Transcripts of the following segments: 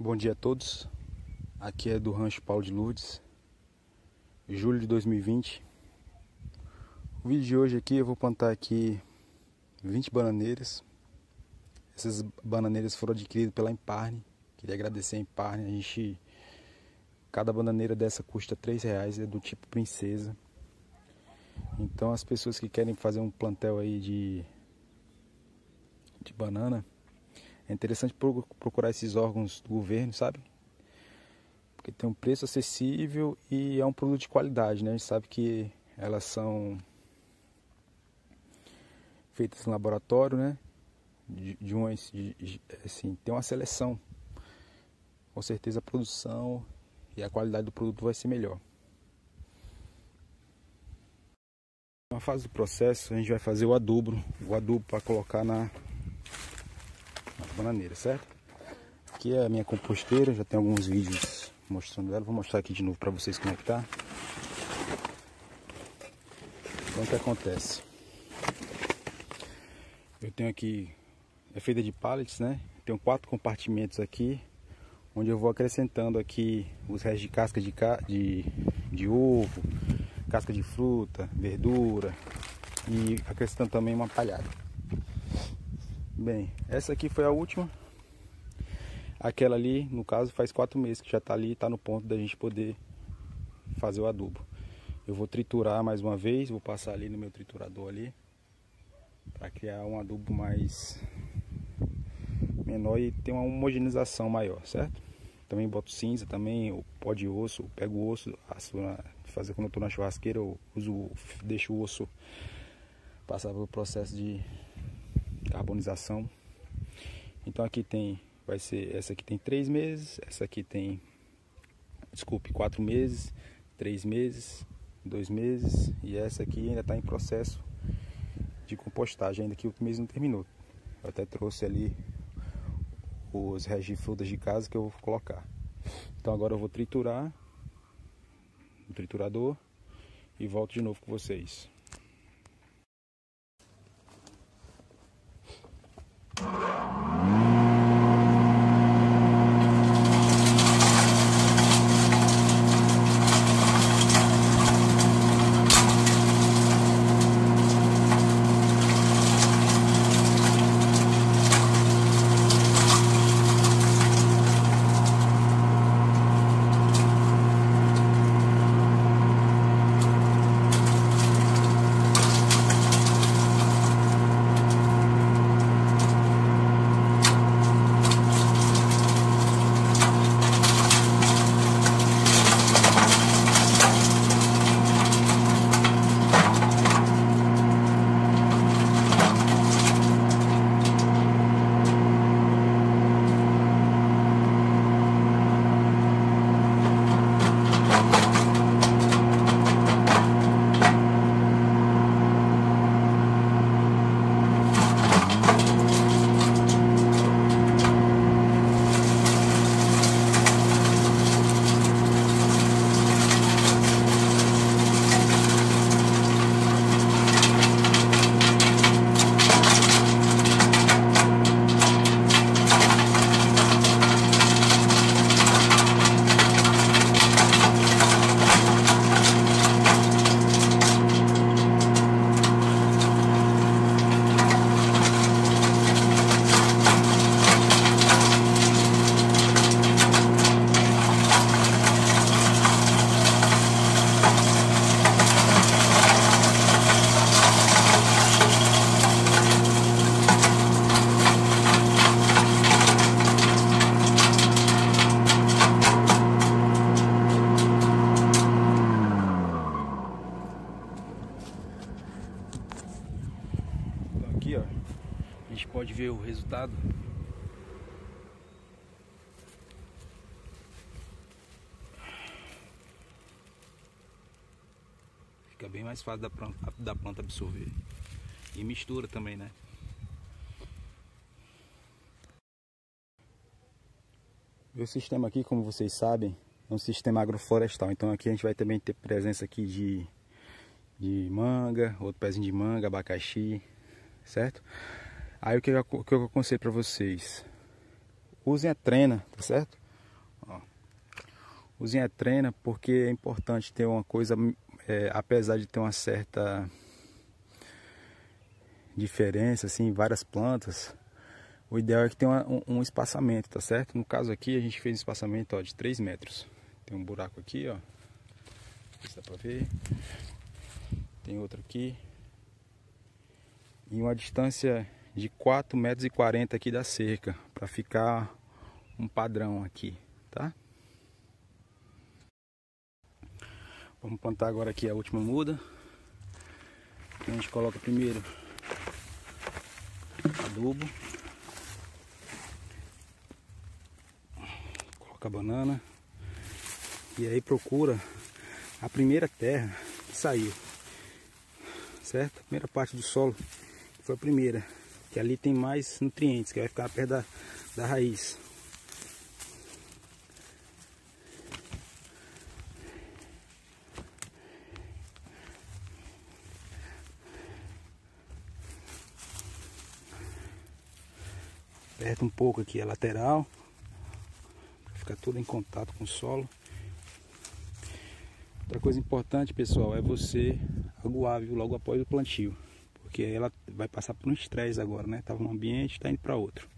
Bom dia a todos. Aqui é do Rancho Paulo de Lourdes, julho de 2020. O vídeo de hoje aqui eu vou plantar aqui 20 bananeiras. Essas bananeiras foram adquiridas pela Emparne. Queria agradecer a Emparne. A gente cada bananeira dessa custa 3 reais, é do tipo princesa. Então as pessoas que querem fazer um plantel aí de de banana, é interessante procurar esses órgãos do governo, sabe? Porque tem um preço acessível e é um produto de qualidade, né? A gente sabe que elas são feitas em laboratório, né? De, de, uma, de, assim, tem uma seleção. Com certeza a produção e a qualidade do produto vai ser melhor. Na fase do processo, a gente vai fazer o adubo, o adubo para colocar na, bananeira, certo? Aqui é a minha composteira, já tem alguns vídeos mostrando ela. Vou mostrar aqui de novo para vocês como é que tá. Então o que acontece? Eu tenho aqui, é feita de pallets, né? Tenho quatro compartimentos aqui, onde eu vou acrescentando aqui os restos de casca de, de, de ovo, casca de fruta, verdura e acrescentando também uma palhada. Bem, essa aqui foi a última. Aquela ali, no caso, faz quatro meses que já está ali, está no ponto da gente poder fazer o adubo. Eu vou triturar mais uma vez, vou passar ali no meu triturador ali, para criar um adubo mais menor e ter uma homogeneização maior, certo? Também boto cinza, também o pó de osso, pego o osso, fazer quando eu estou na churrasqueira, eu uso, deixo o osso passar pelo processo de carbonização. Então aqui tem, vai ser, essa aqui tem três meses, essa aqui tem, desculpe, quatro meses, três meses, dois meses e essa aqui ainda está em processo de compostagem, ainda que o mês não terminou. Eu até trouxe ali os restos de frutas de casa que eu vou colocar. Então agora eu vou triturar no triturador e volto de novo com vocês. Ver o resultado. Fica bem mais fácil da planta, da planta absorver. E mistura também, né? O sistema aqui, como vocês sabem, é um sistema agroflorestal. Então aqui a gente vai também ter presença aqui de, de manga, outro pezinho de manga, abacaxi, certo? Aí o que eu, que eu aconselho para vocês? Usem a trena, tá certo? Usem a treina porque é importante ter uma coisa, é, apesar de ter uma certa diferença assim, várias plantas, o ideal é que tenha um, um, espaçamento, tá certo? No caso aqui a gente fez um espaçamento ó, de 3 metros. Tem um buraco aqui, ó. Se dá pra ver. Tem outro aqui. E uma distância de 4 metros e 40 aqui da cerca, para ficar um padrão aqui, tá? Vamos plantar agora aqui a última muda. A gente coloca primeiro adubo. Coloca a banana. E aí procura a primeira terra que saiu. Certo? A primeira parte do solo foi a primeira. Que ali tem mais nutrientes, que vai ficar perto da, da raiz. Aperta um pouco aqui a lateral. Para ficar tudo em contato com o solo. Outra coisa importante, pessoal, é você aguar viu, logo após o plantio. Porque ela vai passar por um estresse agora, né? Estava num ambiente, está indo para outro.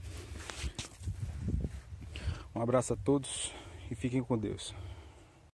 Um abraço a todos e fiquem com Deus.